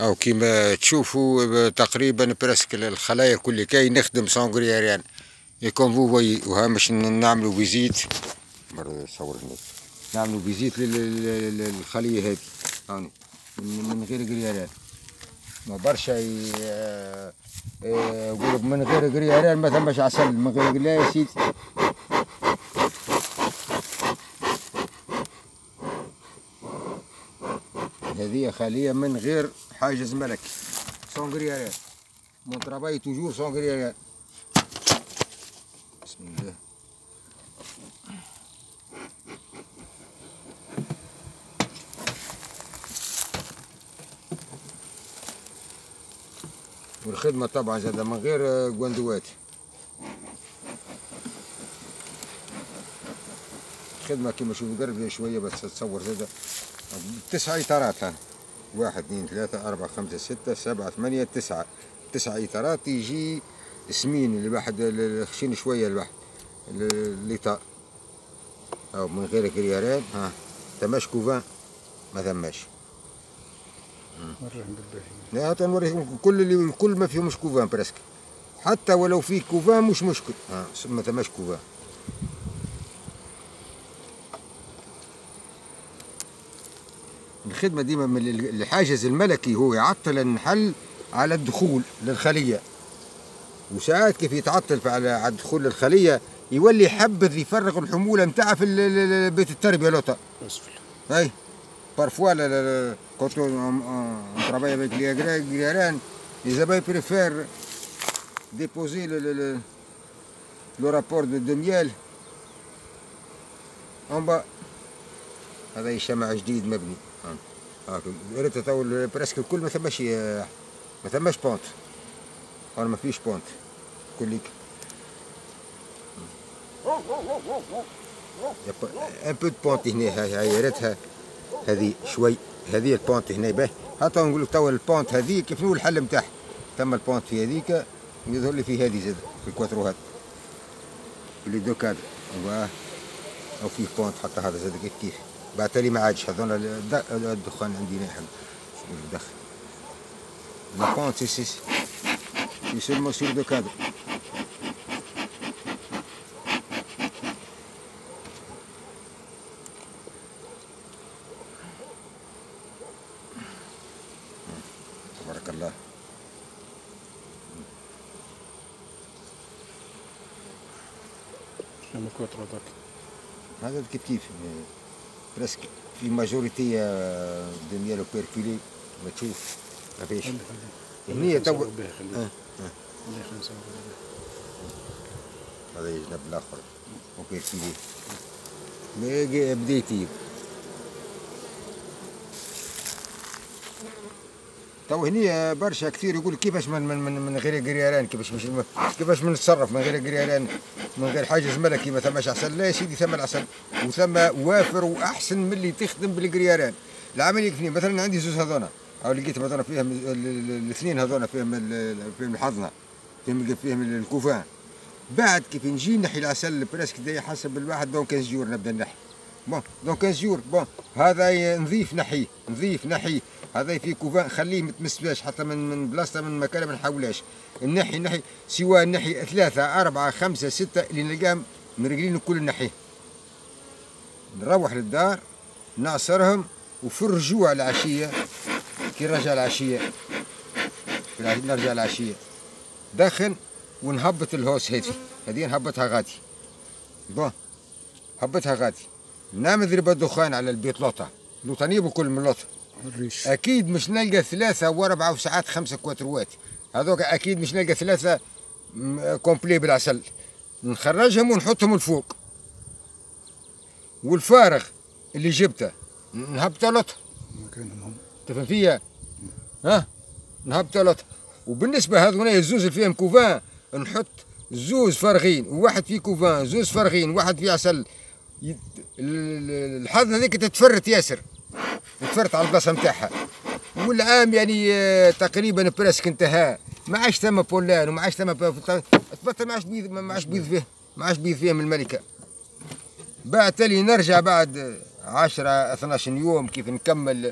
أو كيما تشوفوا تقريبا برسك الخلايا كل كاي نخدم سونغرياريان يكون فو فوي وهامش نعملوا فيزيت مرة صورني. نعملوا فيزيت للخلية هذه. هاني. من غير قرياران ما برشا يقول من غير قرياران ما ثمش عسل. من غير قرياران يا سيدي. هذه خلية من غير حاجز ملكي سون غرياريال مون ترافاي توجور سون غرياريال بسم الله. والخدمة طبعا زاد من غير قندوات. خدمة كما شوف قرب شوية بس تصور زاد تسعة إطارات واحد اثنين ثلاثة أربعة خمسة ستة سبعة ثمانية تسعة. تسعة إطارات يجي سمين اللي واحد خشين شوية الواحد. الإطار. أو من غير كريارين ها. تماش كوفان ما ثماش. لا تنوريكم كل اللي الكل ما فيهمش كوفان برسك. حتى ولو فيه كوفان مش مشكل. ها ما ثماش كوفان. الخدمة ديما من الحاجز الملكي هو يعطل النحل على الدخول للخلية. وساعات كيف يتعطل على الدخول للخلية يولي يحبذ يفرغ الحمولة نتاعها في بيت التربية لوطا اي بارفوا كنت travaille avec les Grérans, ils avaient préféré déposer le, le, le rapport de, de miel en bas. هذا شمع جديد مبني. هاك ريت تو بريسك الكل ما ثماش ما ثماش بونت. ولا ما فيش بونت. كليك ان بو بونت هنا هاي يا ريتها هذه شوي. هذه البونت هنا به. حتى نقول لك تو البونت هذه كيف هو الحل نتاعها ثم البونت في هذيك ويظهر لي في هذه زاد في الكواتروهات اللي deux cadres أو فيه ponte حتى هذا زاد كيف كيف؟ بعتلي ما عادش هذول الدخان عندي شنو الدخل la ponte c'est c'est c'est sur deux cadres تبارك الله شنو كوتر هذا كيف كيف presque في majorité de miel operculé ما تشوف ما فيش هني تو. هذا يجنب الآخر operculé بديتي تو هني برشا كثير يقول كيفاش من من من, من غير grille à reine كيفاش مش كيفاش نتصرف من غير grille à reine من غير حاجز ملكي ما ثماش عسل. لا يا سيدي ثم العسل. وثم وافر وأحسن من اللي تخدم بال grille à reine. العمل يكفيني مثلا عندي زوز هذونا. أو لقيت هذونا فيهم الاثنين هذونا فيهم فيهم الحضنه فيهم فيهم ال couvain. بعد كيف نجي نحي العسل presque حسب الواحد dans 15 jours نبدأ نحي. bon. dans 15 jours bon. هذا نظيف نحيه نظيف نحيه هذا في كوفان خليه ما تمسلاش حتى من من بلاصته من مكان ما نحاولهاش. النحي نحي سواء نحي ثلاثة أربعة خمسة ستة اللي نلقاهم مرقلين كل نحيه نروح للدار نعصرهم وفي الرجوع العشية. كي نرجع العشية نرجع العشية. دخن ونهبط الهوس هذي. هذه نهبطها غادي. bon هبطها غادي. نعم ضرب الدخان على البيت لوطة. لوطانية بكل من لوطة. الريش أكيد مش نلقى ثلاثة واربعه وساعات خمسة كواتروات. هذوك أكيد مش نلقى ثلاثة complet بالعسل. نخرجهم ونحطهم الفوق. والفارغ اللي جبته نهبطه مكانهم هم تفهم فيا؟ ها؟ نهبطه لطه وبالنسبة هذونا الزوز اللي فيهم couvain نحط زوز فارغين. وواحد فيه كوفان زوز فارغين واحد فيه عسل. الحظ هذيك تتفرت ياسر. تفرت على البلاصة نتاعها والعام يعني آه، تقريبا براسك انتهى ما عادش ثم بولان وما عادش ثم اثبت ما عادش بيض ما عادش بيض فيه ما عادش بيض فيه من الملكة. بعد تالي نرجع بعد 10 12 يوم كيف نكمل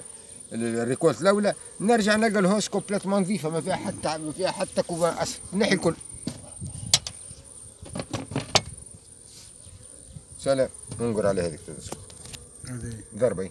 ال- الريكولت الأولى نرجع نلقى الهوس كومبليتمون نظيفة ما فيها حتى ما فيها حتى كوبا اسد نحي الكل. سلام. انقر على هذيك ضربة.